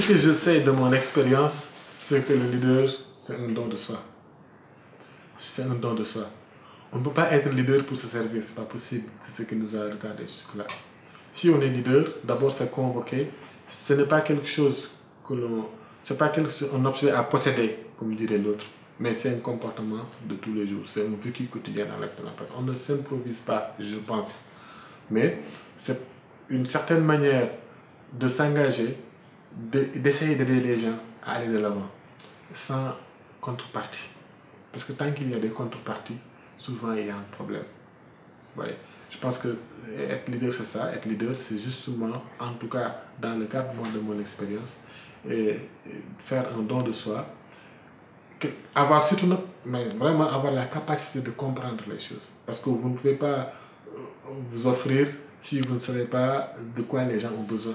ce que je sais de mon expérience, c'est que le leader, c'est un don de soi. C'est un don de soi. On ne peut pas être leader pour se servir, c'est pas possible. C'est ce qui nous a regardé jusque-là. Si on est leader, d'abord c'est convoqué. Ce n'est pas quelque chose que l'on. C'est pas quelque chose, un objet à posséder, comme dirait l'autre. Mais c'est un comportement de tous les jours. C'est un vécu quotidien dans la place. On ne s'improvise pas, je pense. Mais c'est une certaine manière de s'engager, d'essayer d'aider les gens à aller de l'avant, sans contrepartie. Parce que tant qu'il y a des contreparties, souvent il y a un problème. voyez je pense que être leader, c'est ça. Être leader, c'est justement, en tout cas dans le cadre de mon expérience, faire un don de soi, avoir surtout, mais vraiment avoir la capacité de comprendre les choses. Parce que vous ne pouvez pas euh, vous offrir si vous ne savez pas de quoi les gens ont besoin.